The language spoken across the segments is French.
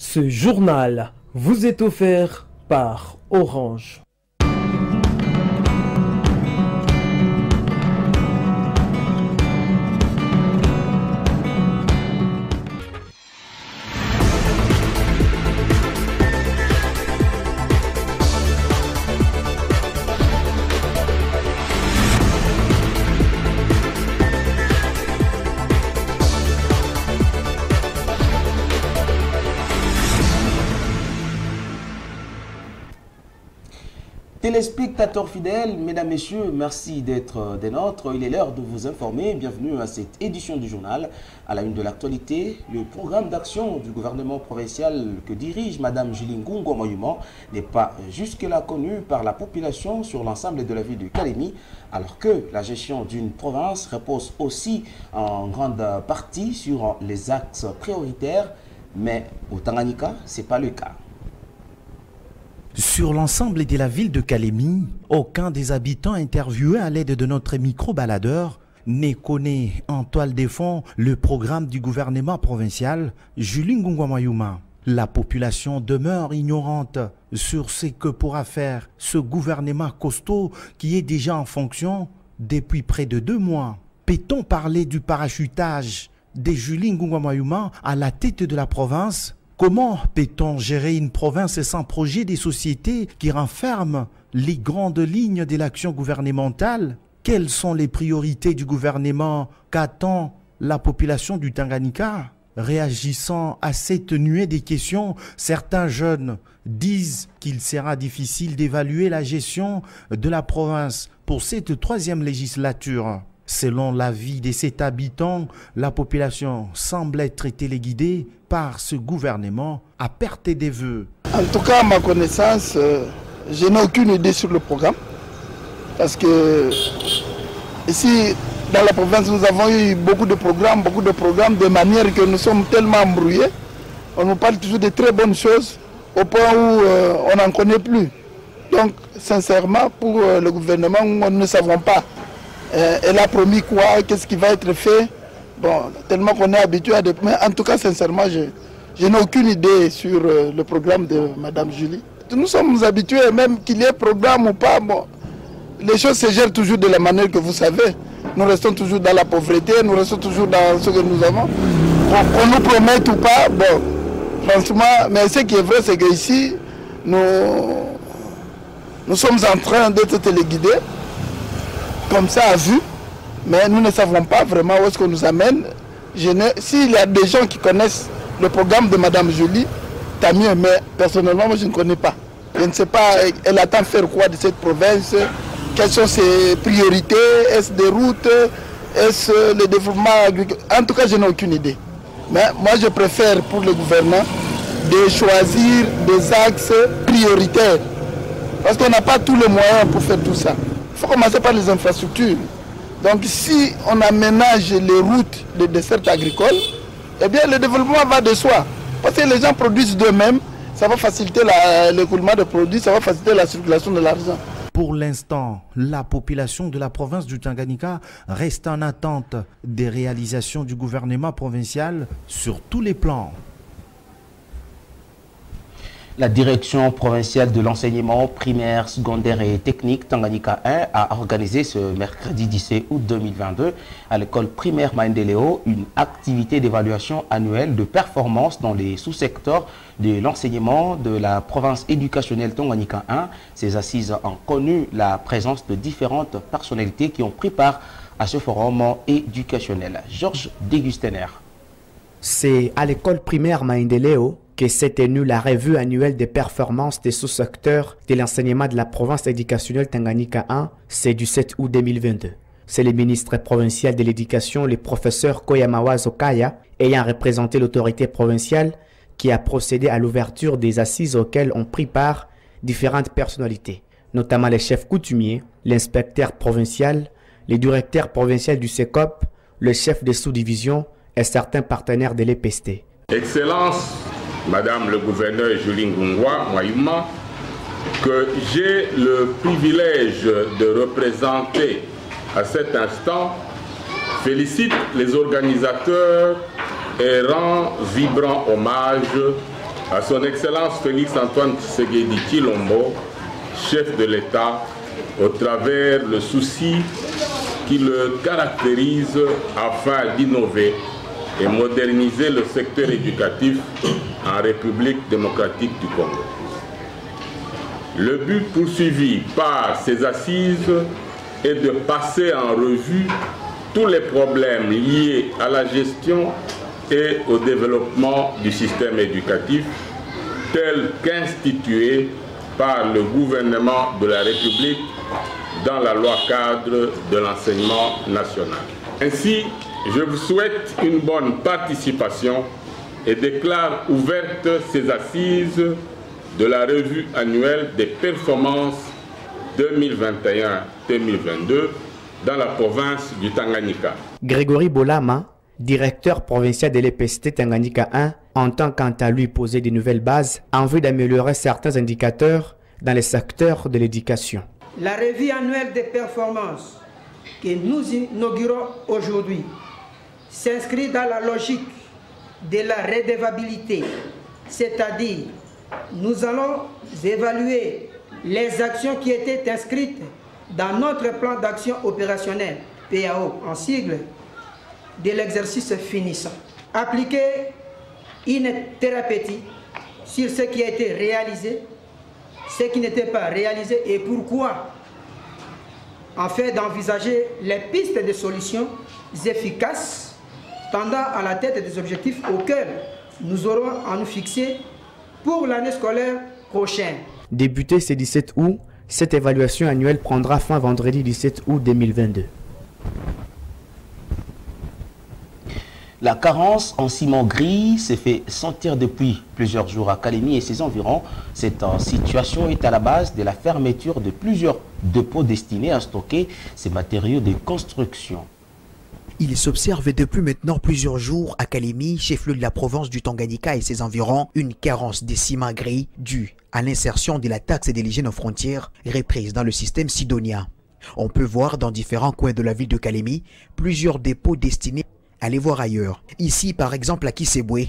Ce journal vous est offert par Orange. Téléspectateurs fidèles, mesdames, messieurs, merci d'être des nôtres. Il est l'heure de vous informer. Bienvenue à cette édition du journal. À la une de l'actualité, le programme d'action du gouvernement provincial que dirige Madame Julie Ngungo Moyuman n'est pas jusque-là connu par la population sur l'ensemble de la ville de Kalemi, alors que la gestion d'une province repose aussi en grande partie sur les axes prioritaires. Mais au Tanganyika, ce n'est pas le cas. Sur l'ensemble de la ville de Kalemi, aucun des habitants interviewés à l'aide de notre micro-baladeur ne connaît en toile de fond le programme du gouvernement provincial Julie Ngungwamayuma. La population demeure ignorante sur ce que pourra faire ce gouvernement costaud qui est déjà en fonction depuis près de deux mois. Peut-on parler du parachutage de Julie Ngungwamayuma à la tête de la province Comment peut-on gérer une province sans projet des sociétés qui renferment les grandes lignes de l'action gouvernementale? Quelles sont les priorités du gouvernement Qu'attend la population du Tanganyika? Réagissant à cette nuée des questions, certains jeunes disent qu'il sera difficile d'évaluer la gestion de la province pour cette troisième législature. Selon l'avis de cet habitant, la population semble être téléguidée par ce gouvernement à perte des voeux. En tout cas, à ma connaissance, euh, je n'ai aucune idée sur le programme. Parce que ici, dans la province, nous avons eu beaucoup de programmes, beaucoup de programmes, de manière que nous sommes tellement embrouillés. On nous parle toujours de très bonnes choses, au point où euh, on n'en connaît plus. Donc, sincèrement, pour euh, le gouvernement, nous ne savons pas euh, elle a promis quoi, qu'est-ce qui va être fait? Bon, tellement qu'on est habitué à des... Mais en tout cas, sincèrement, je, n'ai aucune idée sur euh, le programme de Mme Julie. Nous sommes habitués, même qu'il y ait programme ou pas, bon, les choses se gèrent toujours de la manière que vous savez. Nous restons toujours dans la pauvreté, nous restons toujours dans ce que nous avons. Qu'on nous promette ou pas, bon, franchement, mais ce qui est vrai, c'est qu'ici, nous, nous sommes en train d'être téléguidés comme ça à vue, mais nous ne savons pas vraiment où est-ce qu'on nous amène. S'il y a des gens qui connaissent le programme de Mme Jolie, tant mieux, mais personnellement, moi je ne connais pas. Je ne sais pas, elle attend faire quoi de cette province, quelles sont ses priorités, est-ce des routes, est-ce le développement agricole? En tout cas, je n'ai aucune idée. Mais moi, je préfère pour le gouvernement de choisir des axes prioritaires. Parce qu'on n'a pas tous les moyens pour faire tout ça. Il faut commencer par les infrastructures. Donc si on aménage les routes des desserts agricoles, eh bien le développement va de soi. Parce que les gens produisent d'eux-mêmes, ça va faciliter l'écoulement des produits, ça va faciliter la circulation de l'argent. Pour l'instant, la population de la province du Tanganyika reste en attente des réalisations du gouvernement provincial sur tous les plans. La direction provinciale de l'enseignement primaire, secondaire et technique Tanganyika 1 a organisé ce mercredi 17 août 2022 à l'école primaire Maendeleo une activité d'évaluation annuelle de performance dans les sous-secteurs de l'enseignement de la province éducationnelle Tanganyika 1. Ces assises ont connu la présence de différentes personnalités qui ont pris part à ce forum éducationnel. Georges Dégustener. C'est à l'école primaire Maendeleo que s'est tenue la revue annuelle des performances des sous-secteurs de l'enseignement de la province éducationnelle Tanganyika 1, c'est du 7 août 2022. C'est le ministre provincial de l'éducation, le professeur Koyamawa Okaya, ayant représenté l'autorité provinciale, qui a procédé à l'ouverture des assises auxquelles ont pris part différentes personnalités, notamment les chefs coutumiers, l'inspecteur provincial, les directeurs provinciaux du SECOP, le chef des sous-divisions et certains partenaires de l'EPST. Excellence, Madame le gouverneur Julie Ngungwa Moyuma, que j'ai le privilège de représenter à cet instant, félicite les organisateurs et rend vibrant hommage à son Excellence Félix Antoine Tshisekedi Chilombo, chef de l'État, au travers le souci qui le caractérise afin d'innover et moderniser le secteur éducatif en République démocratique du Congo. Le but poursuivi par ces assises est de passer en revue tous les problèmes liés à la gestion et au développement du système éducatif tel qu'institué par le gouvernement de la République dans la loi cadre de l'enseignement national. Ainsi, je vous souhaite une bonne participation et déclare ouverte ces assises de la revue annuelle des performances 2021-2022 dans la province du Tanganyika. Grégory Bolama, directeur provincial de l'EPST Tanganyika 1, entend quant à lui poser de nouvelles bases en vue d'améliorer certains indicateurs dans les secteurs de l'éducation. La revue annuelle des performances que nous inaugurons aujourd'hui s'inscrit dans la logique de la redevabilité, c'est-à-dire nous allons évaluer les actions qui étaient inscrites dans notre plan d'action opérationnel, PAO en sigle, de l'exercice finissant. Appliquer une thérapeutique sur ce qui a été réalisé, ce qui n'était pas réalisé et pourquoi, fait d'envisager les pistes de solutions efficaces tendant à la tête des objectifs auxquels nous aurons à nous fixer pour l'année scolaire prochaine. Débuté ce 17 août, cette évaluation annuelle prendra fin vendredi 17 août 2022. La carence en ciment gris s'est fait sentir depuis plusieurs jours à Kalemi et ses environs. Cette situation est à la base de la fermeture de plusieurs dépôts destinés à stocker ces matériaux de construction. Il s'observe depuis maintenant plusieurs jours à Kalemi, chef-lieu de la province du Tanganyika et ses environs, une carence des ciments gris due à l'insertion de la taxe de l'hygiène aux frontières reprise dans le système sidonien. On peut voir dans différents coins de la ville de Kalemi plusieurs dépôts destinés à les voir ailleurs. Ici, par exemple, à Kisebwe,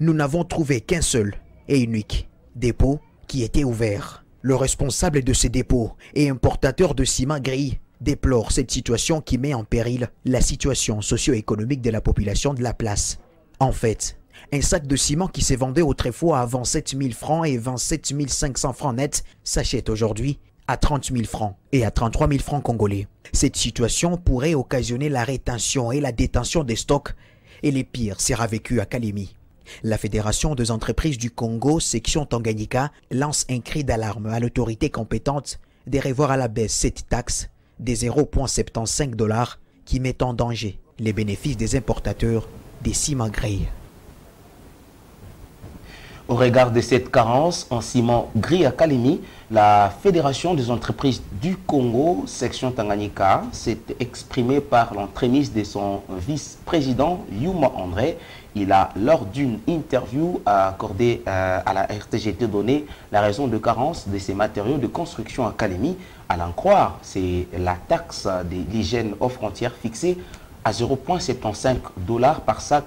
nous n'avons trouvé qu'un seul et unique dépôt qui était ouvert. Le responsable de ces dépôts et importateur de ciment gris déplore cette situation qui met en péril la situation socio-économique de la population de la place. En fait, un sac de ciment qui s'est vendu autrefois à 27 000 francs et 27 500 francs nets s'achète aujourd'hui à 30 000 francs et à 33 000 francs congolais. Cette situation pourrait occasionner la rétention et la détention des stocks et les pires sera vécu à Kalemi. La Fédération des entreprises du Congo, section Tanganyika, lance un cri d'alarme à l'autorité compétente de revoir à la baisse cette taxe des 0,75 dollars qui met en danger les bénéfices des importateurs des ciments gris. Au regard de cette carence en ciment gris à Kalemi, la Fédération des entreprises du Congo, section Tanganyika, s'est exprimée par l'entremise de son vice-président Yuma André. Il a, lors d'une interview accordée à la RTGT, donné la raison de carence de ces matériaux de construction à Kalemi. À l'en croire, c'est la taxe de l'hygiène aux frontières fixée à 0,75 dollars par sac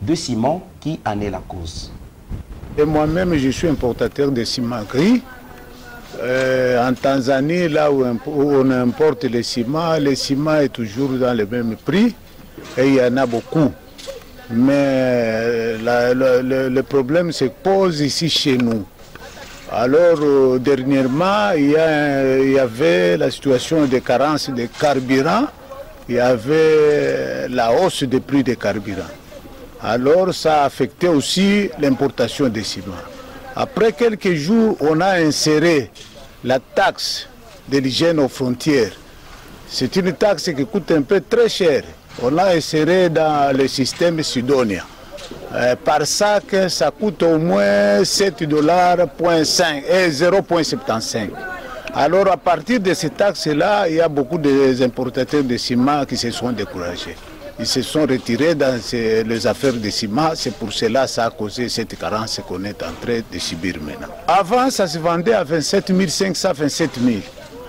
de ciment qui en est la cause. Et moi-même, je suis importateur de ciment gris. Euh, en Tanzanie, là où on importe le ciment, le ciment est toujours dans le même prix et il y en a beaucoup. Mais la, le, problème se pose ici chez nous. Alors, euh, dernièrement, il y, il y, avait la situation de carence de carburant, il y avait la hausse des prix des carburants. Alors, ça a affecté aussi l'importation des ciments. Après quelques jours, on a inséré la taxe de l'hygiène aux frontières. C'est une taxe qui coûte un peu très cher. On l'a inséré dans le système sudonien. Euh, par sac, ça coûte au moins 7 dollars et 0,75. Alors à partir de ces taxes-là, il y a beaucoup d'importateurs de ciment qui se sont découragés. Ils se sont retirés dans les affaires de ciment. C'est pour cela que ça a causé cette carence qu'on est en train de subir maintenant. Avant, ça se vendait à 27 500, 27 000.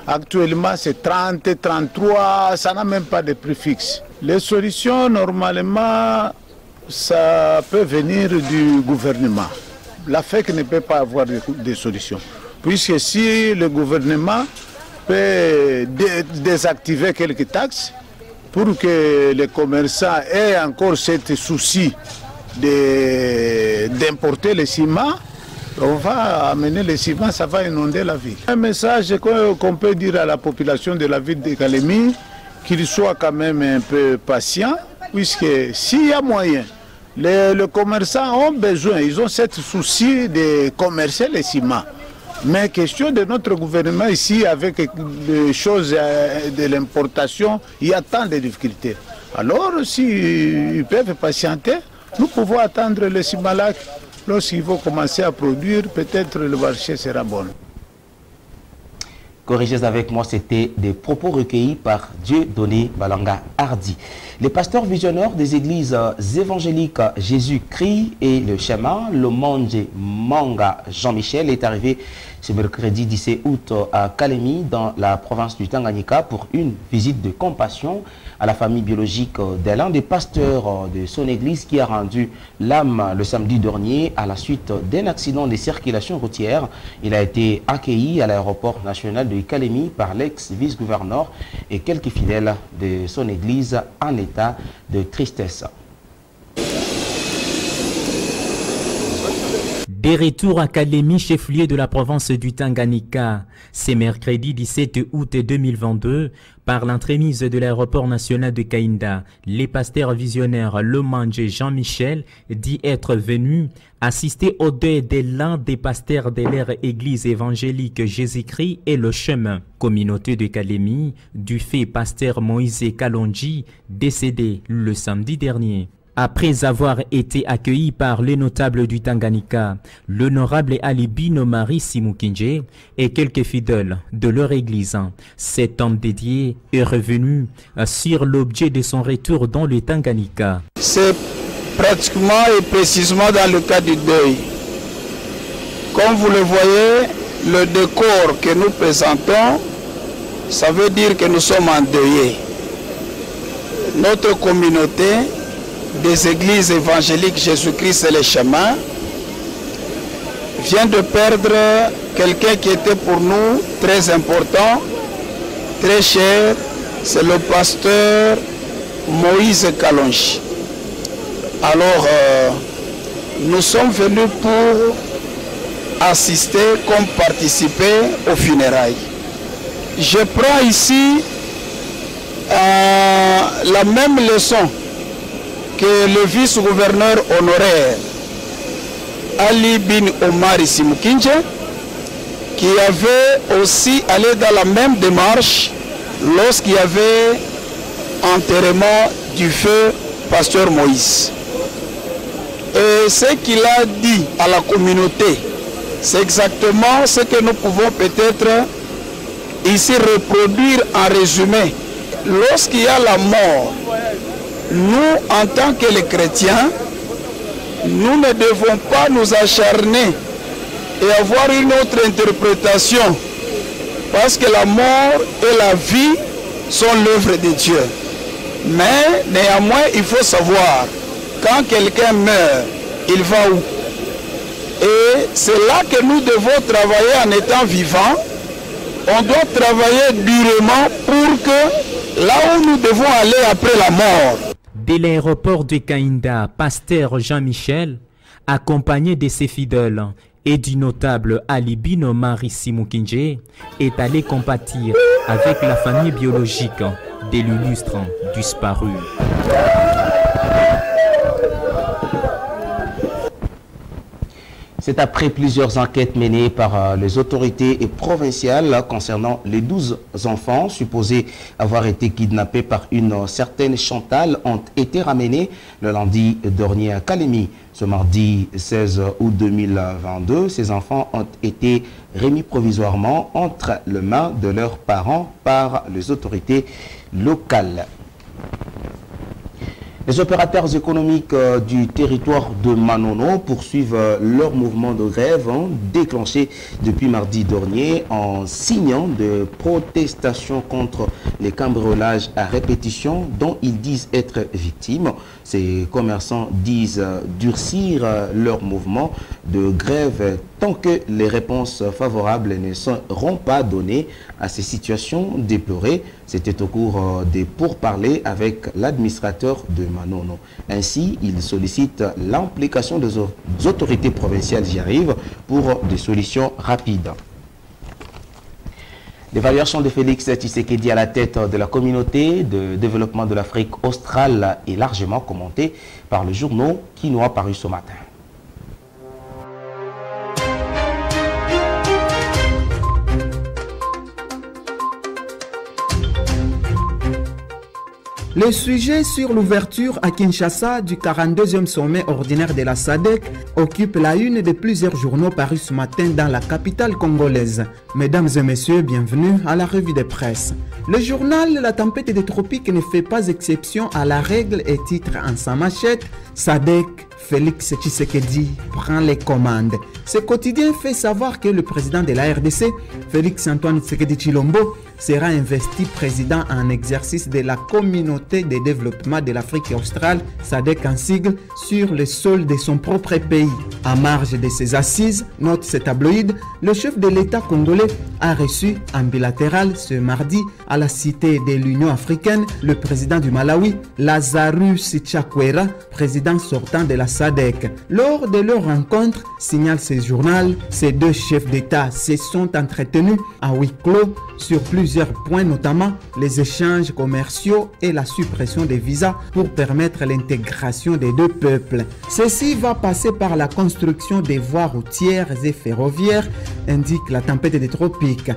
Actuellement, c'est 30, 33, ça n'a même pas de prix fixe. Les solutions, normalement, ça peut venir du gouvernement. La FEC ne peut pas avoir de, solutions. Puisque si le gouvernement peut désactiver quelques taxes pour que les commerçants aient encore ce souci d'importer le ciment, on va amener le ciment, ça va inonder la ville. Un message qu'on peut dire à la population de la ville de Calémie, qu'ils soient quand même un peu patients, puisque s'il y a moyen, les, commerçants ont besoin, ils ont ce souci de commercer le ciment. Mais question de notre gouvernement ici, avec les choses euh, de l'importation, il y a tant de difficultés. Alors, s'ils peuvent patienter, nous pouvons attendre le Simalac. Lorsqu'ils vont commencer à produire, peut-être le marché sera bon. Corrigez avec moi, c'était des propos recueillis par Dieu donné Balanga Hardy. Les pasteurs visionnaires des églises évangéliques Jésus-Christ et le chemin, le monde Manga Jean-Michel est arrivé ce mercredi 17 août à Kalemi dans la province du Tanganyika pour une visite de compassion à la famille biologique de l'un des pasteurs de son église qui a rendu l'âme le samedi dernier à la suite d'un accident de circulation routière. Il a été accueilli à l'aéroport national de Kalemi par l'ex-vice-gouverneur et quelques fidèles de son église en état de tristesse. Des retours à Kalemi, chef-lieu de la province du Tanganyika. C'est mercredi 17 août 2022, par l'entremise de l'aéroport national de Kainda, les pasteurs visionnaires Lomanje et Jean-Michel dit être venus assister au deuil de l'un des pasteurs de l'ère église évangélique Jésus-Christ et le chemin. Communauté de Kalemi, du fait pasteur Moïse Kalonji, décédé le samedi dernier. Après avoir été accueilli par les notables du Tanganyika, l'honorable Alibino Marie Simukinje et quelques fidèles de leur église, cet homme dédié est revenu sur l'objet de son retour dans le Tanganyika. C'est pratiquement et précisément dans le cas du deuil. Comme vous le voyez, le décor que nous présentons, ça veut dire que nous sommes endeuillés. Notre communauté des églises évangéliques Jésus-Christ et les chemins vient de perdre quelqu'un qui était pour nous très important, très cher, c'est le pasteur Moïse Kalonji. Alors, euh, nous sommes venus pour assister comme participer aux funérailles. Je prends ici euh, la même leçon que le vice-gouverneur honoraire Ali bin Omar Simukinje, qui avait aussi allé dans la même démarche lorsqu'il y avait enterrement du feu pasteur Moïse. Et ce qu'il a dit à la communauté, c'est exactement ce que nous pouvons peut-être ici reproduire en résumé. Lorsqu'il y a la mort nous, en tant que les chrétiens, nous ne devons pas nous acharner et avoir une autre interprétation. Parce que la mort et la vie sont l'œuvre de Dieu. Mais néanmoins, il faut savoir, quand quelqu'un meurt, il va où? Et c'est là que nous devons travailler en étant vivants. On doit travailler durement pour que là où nous devons aller après la mort, de l'aéroport de Kainda, pasteur Jean-Michel, accompagné de ses fidèles et du notable Alibino Marie Simukinje, est allé compatir avec la famille biologique de l'illustre disparu. C'est après plusieurs enquêtes menées par euh, les autorités provinciales concernant les 12 enfants supposés avoir été kidnappés par une certaine Chantal ont été ramenés le lundi dernier à Kalemi. Ce mardi 16 août 2022, ces enfants ont été remis provisoirement entre les mains de leurs parents par les autorités locales. Les opérateurs économiques euh, du territoire de Manono poursuivent euh, leur mouvement de grève hein, déclenché depuis mardi dernier en signant de protestations contre les cambriolages à répétition dont ils disent être victimes. Ces commerçants disent euh, durcir leur mouvement de grève tant que les réponses favorables ne seront pas données à ces situations déplorées. C'était au cours euh, des pourparlers avec l'administrateur de Manono. Ainsi, il sollicite l'implication des autorités provinciales y arrivent pour des solutions rapides. L'évaluation de Félix Tshisekedi à la tête de la communauté de développement de l'Afrique australe est largement commentée par le nous a paru ce matin. Le sujet sur l'ouverture à Kinshasa du 42e sommet ordinaire de la SADC occupe la une de plusieurs journaux parus ce matin dans la capitale congolaise. Mesdames et messieurs, bienvenue à la revue de presse. Le journal La tempête des tropiques ne fait pas exception à la règle et titre en sa machette SADC Félix Tshisekedi prend les commandes. Ce quotidien fait savoir que le président de la RDC, Félix Antoine Tshisekedi Chilombo, sera investi président en exercice de la communauté de développement de l'Afrique australe, SADC en sigle, sur le sol de son propre pays. À marge de ses assises, note ce tabloïd, le chef de l'État congolais a reçu en bilatéral ce mardi à la cité de l'Union africaine le président du Malawi, Lazarus Chakwera, président sortant de la SADC. Lors de leur rencontre, signale ce journal, ces deux chefs d'État se sont entretenus à huis clos sur plusieurs points, notamment les échanges commerciaux et la suppression des visas pour permettre l'intégration des deux peuples. Ceci va passer par la construction des voies routières et ferroviaires, indique la tempête des tropiques.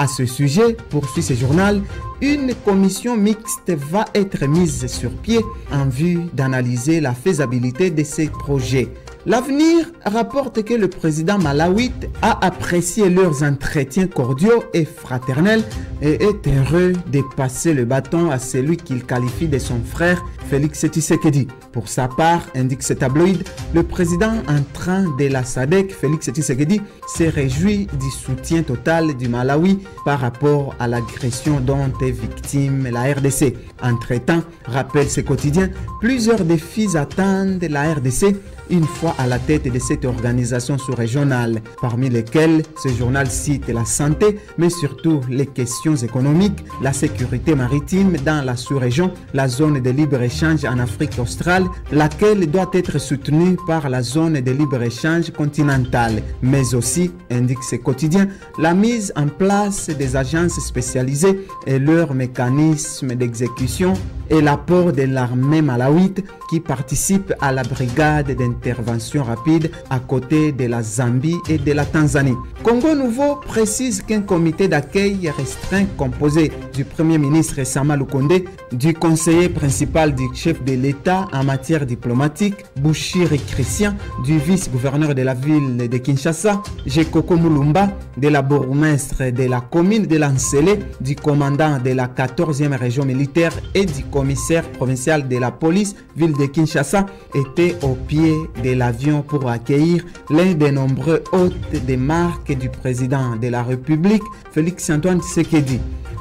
À ce sujet, poursuit ce journal, une commission mixte va être mise sur pied en vue d'analyser la faisabilité de ces projets. L'avenir rapporte que le président malawite a apprécié leurs entretiens cordiaux et fraternels et est heureux de passer le bâton à celui qu'il qualifie de son frère Félix Tshisekedi. Pour sa part, indique ce tabloïd, le président en train de la SADC, Félix Tshisekedi, s'est réjoui du soutien total du Malawi par rapport à l'agression dont est victime la RDC. Entre-temps, rappelle ce quotidien, plusieurs défis attendent la RDC une fois à la tête de cette organisation sous-régionale, parmi lesquelles ce journal cite la santé, mais surtout les questions économiques, la sécurité maritime dans la sous-région, la zone de libre-échange en Afrique australe, laquelle doit être soutenue par la zone de libre-échange continentale, mais aussi, indique ce quotidien, la mise en place des agences spécialisées et leurs mécanismes d'exécution et l'apport de l'armée malawite qui participe à la brigade d'intervention rapide à côté de la Zambie et de la Tanzanie. Congo Nouveau précise qu'un comité d'accueil restreint composé du Premier ministre Sama Lukonde, du conseiller principal du chef de l'État en matière diplomatique, Bouchiri Christian, du vice-gouverneur de la ville de Kinshasa, Jekoko Mulumba, de la bourgmestre de la commune de Lancélé, du commandant de la 14e région militaire et du commissaire provincial de la police, ville de Kinshasa, était au pied de l'avion pour accueillir l'un des nombreux hôtes des marques du président de la République, Félix-Antoine Tshisekedi.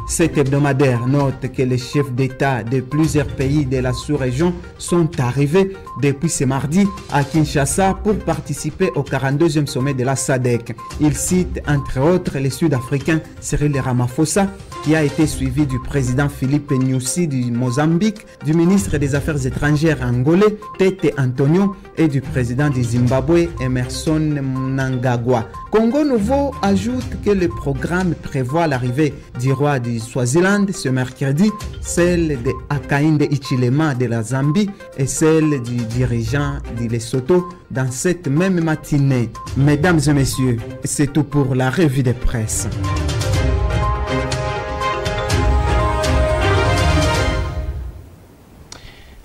Cet hebdomadaire note que les chefs d'État de plusieurs pays de la sous-région sont arrivés depuis ce mardi à Kinshasa pour participer au 42e sommet de la SADC. Il cite entre autres les Sud-Africains Cyril Ramaphosa, qui a été suivi du président Philippe Nyusi du Mozambique, du ministre des Affaires étrangères angolais Tete Antonio et du président du Zimbabwe Emerson Mnangagwa. Congo Nouveau ajoute que le programme prévoit l'arrivée du roi du Swaziland ce mercredi, celle de Akainde Ichilema de la Zambie et celle du dirigeant du Lesotho dans cette même matinée. Mesdames et messieurs, c'est tout pour la revue de presse.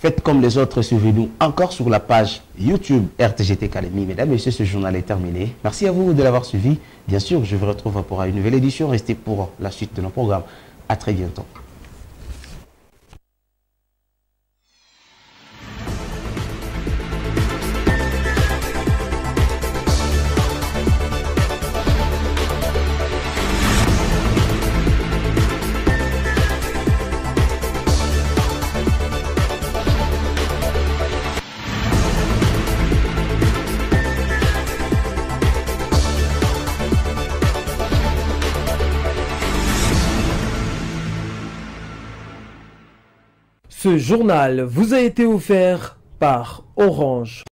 Faites comme les autres, suivez-nous encore sur la page YouTube RTGT Academy. Mesdames et messieurs, ce journal est terminé. Merci à vous de l'avoir suivi. Bien sûr, je vous retrouve pour une nouvelle édition. Restez pour la suite de nos programmes. À très bientôt. Ce journal vous a été offert par Orange.